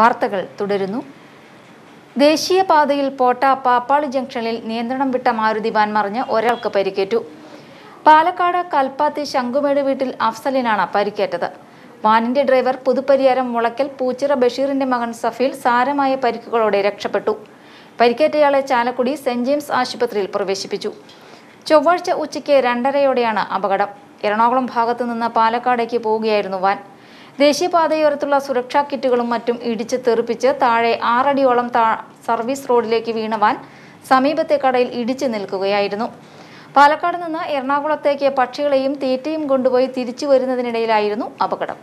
വാർത്തകൾ തുടരുന്നു. ദേശീയപാതയിൽ പോട്ട പാപ്പാളി ജംഗ്ഷനിൽ നിയന്ത്രണം വിട്ട മാരുതി വാൻ മറിഞ്ഞ് ഒരാൾക്ക് പരിക്കേറ്റു. പാലക്കാട് കൽപ്പാത്തി ശംഖുമേട് വീട്ടിൽ അഫ്സലിനാണ് പരിക്കേറ്റത്. വാനിന്റെ ഡ്രൈവർ പുതുപ്പരിയാരം മുളയ്ക്കൽ പൂച്ചിറ ബഷീറിന്റെ മകൻ സഫീൽ സാരമായ പരിക്കുകളോടെ രക്ഷപ്പെട്ടു. പരിക്കേറ്റയാളെ ചാലക്കുടി സെന്റ് ജെയിംസ് ആശുപത്രിയിൽ പ്രവേശിപ്പിച്ചു. ചൊവ്വാഴ്ച ഉച്ചയ്ക്ക് രണ്ടരയോടെയാണ് അപകടം. എറണാകുളം ഭാഗത്തു നിന്ന് പാലക്കാടേക്ക് പോവുകയായിരുന്നു വാൻ. ദേശീയപാതയോരത്തുള്ള സുരക്ഷാ കിറ്റുകളും മറ്റും ഇടിച്ച് തെറിപ്പിച്ച് താഴെ ആറടിയോളം സർവീസ് റോഡിലേക്ക് വീണ വാൻ സമീപത്തെ കടയിൽ ഇടിച്ചു നിൽക്കുകയായിരുന്നു. പാലക്കാട് നിന്ന് എറണാകുളത്തേക്ക് പക്ഷികളെയും തീറ്റയും കൊണ്ടുപോയി തിരിച്ചു വരുന്നതിനിടയിലായിരുന്നു അപകടം.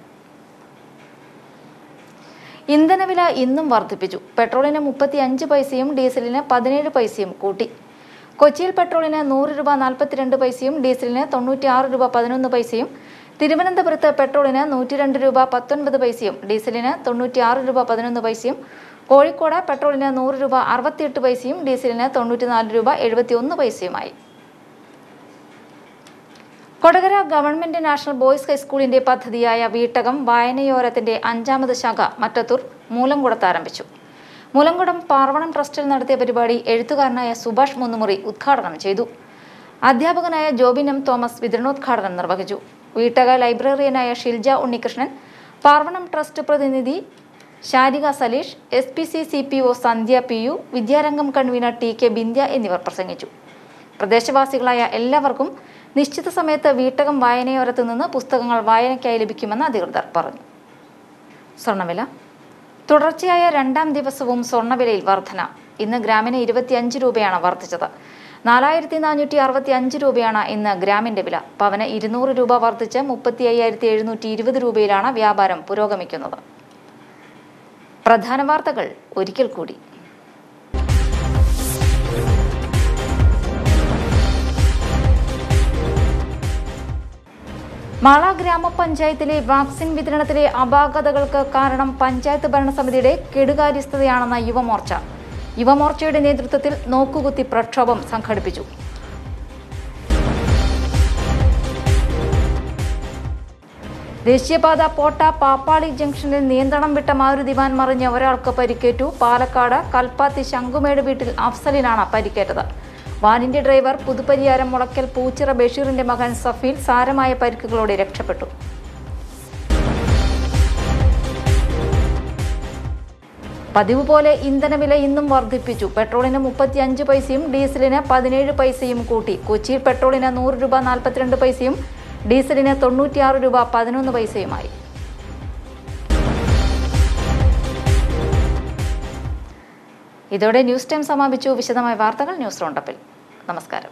ഇന്ധനവില ഇന്നും വർദ്ധിപ്പിച്ചു. പെട്രോളിന് മുപ്പത്തി അഞ്ച് പൈസയും ഡീസലിന് പതിനേഴ് പൈസയും കൂട്ടി. കൊച്ചിയിൽ പെട്രോളിന് നൂറ് രൂപ നാൽപ്പത്തിരണ്ട് പൈസയും ഡീസലിന് തൊണ്ണൂറ്റിയാറ് രൂപ പതിനൊന്ന് പൈസയും തിരുവനന്തപുരത്ത് പെട്രോളിന് നൂറ്റി രണ്ട് രൂപ പത്തൊൻപത് പൈസയും ഡീസലിന് തൊണ്ണൂറ്റിയാറ് രൂപ പതിനൊന്ന് പൈസയും കോഴിക്കോട് പെട്രോളിന് നൂറ് രൂപ അറുപത്തിയെട്ട് പൈസയും ഡീസലിന് തൊണ്ണൂറ്റിനാല് രൂപ എഴുപത്തിയൊന്ന് പൈസയുമായി. കൊടകര ഗവൺമെന്റ് നാഷണൽ ബോയ്സ് ഹൈസ്കൂളിന്റെ പദ്ധതിയായ വീട്ടകം വായനയോരത്തിന്റെ അഞ്ചാമത് ശാഖ മറ്റത്തൂർ മൂലംകുടത്ത് ആരംഭിച്ചു. മൂലംകുടം പാർവണം ട്രസ്റ്റിൽ നടത്തിയ പരിപാടി എഴുത്തുകാരനായ സുഭാഷ് മുന്നുമുറി ഉദ്ഘാടനം ചെയ്തു. അധ്യാപകനായ ജോബിൻ എം തോമസ് വിതരണോദ്ഘാടനം നിർവഹിച്ചു. വീട്ടക ലൈബ്രറിയനായ ഷിൽജ ഉണ്ണികൃഷ്ണൻ പാർവണം ട്രസ്റ്റ് പ്രതിനിധി Sarika Saleesh S P C C P O Sandhya P U Vidyarangam convener T K Bindya എന്നിവർ പ്രസംഗിച്ചു. പ്രദേശവാസികളായ എല്ലാവർക്കും നിശ്ചിത സമയത്ത് വീട്ടകം വായനയോരത്ത് നിന്ന് പുസ്തകങ്ങൾ വായനയ്ക്കായി ലഭിക്കുമെന്ന് അധികൃതർ പറഞ്ഞു. സ്വർണവില തുടർച്ചയായ രണ്ടാം ദിവസവും സ്വർണവിലയിൽ വർധന. ഇന്ന് ഗ്രാമിന് ഇരുപത്തിയഞ്ച് രൂപയാണ് വർദ്ധിച്ചത്. നാലായിരത്തി നാനൂറ്റി അറുപത്തി അഞ്ച് രൂപയാണ് ഇന്ന് ഗ്രാമിന്റെ വില. പവന് ഇരുന്നൂറ് രൂപ വർദ്ധിച്ച് മുപ്പത്തി അയ്യായിരത്തി എഴുന്നൂറ്റി ഇരുപത് രൂപയിലാണ് വ്യാപാരം പുരോഗമിക്കുന്നത്. പ്രധാന വാർത്തകൾ ഒരിക്കൽ കൂടി. മാള ഗ്രാമപഞ്ചായത്തിലെ വാക്സിൻ വിതരണത്തിലെ അപാകതകൾക്ക് കാരണം പഞ്ചായത്ത് ഭരണസമിതിയുടെ കെടുകാര്യസ്ഥതയാണെന്ന യുവമോർച്ച. യുവമോർച്ചയുടെ നേതൃത്വത്തിൽ നോക്കുകുത്തി പ്രക്ഷോഭം സംഘടിപ്പിച്ചു. ദേശീയപാത പോട്ട പാപ്പാളി ജംഗ്ഷനിൽ നിയന്ത്രണം വിട്ട മാരുതി മറിഞ്ഞ ഒരാൾക്ക് പരിക്കേറ്റു. പാലക്കാട് കൽപ്പാത്തി ശംഖുമേട് വീട്ടിൽ അഫ്സലിനാണ് പരിക്കേറ്റത്. വാനിന്റെ ഡ്രൈവർ പുതുപ്പരിയാരം മുളയ്ക്കൽ പൂച്ചിറ ബഷീറിന്റെ മകൻ സഫീൽ സാരമായ പരിക്കുകളോടെ രക്ഷപ്പെട്ടു. പതിവ് പോലെ ഇന്ധനവില ഇന്നും വർദ്ധിപ്പിച്ചു. പെട്രോളിന് മുപ്പത്തി അഞ്ച് പൈസയും ഡീസലിന് പതിനേഴ് പൈസയും കൂട്ടി. കൊച്ചിയിൽ പെട്രോളിന് നൂറ് രൂപ നാൽപ്പത്തിരണ്ട് പൈസയും ഡീസലിന് തൊണ്ണൂറ്റിയാറ് രൂപ പതിനൊന്ന് പൈസയുമായി. ഇതോടെ ന്യൂസ് ടൈം സമാപിച്ചു. വിശദമായ വാർത്തകൾ ന്യൂസ് റൗണ്ടപ്പിൽ നമസ്കാരം.